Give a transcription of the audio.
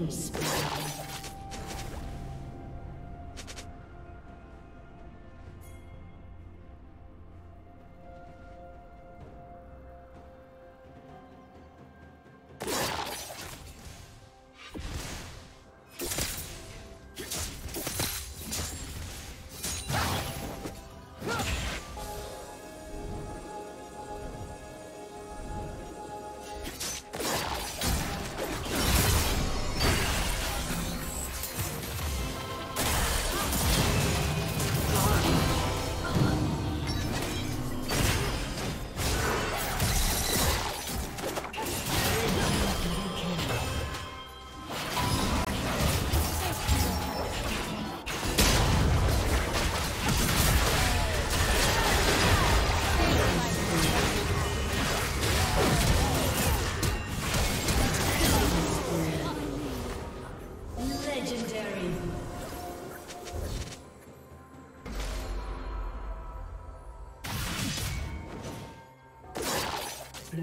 Killing spree.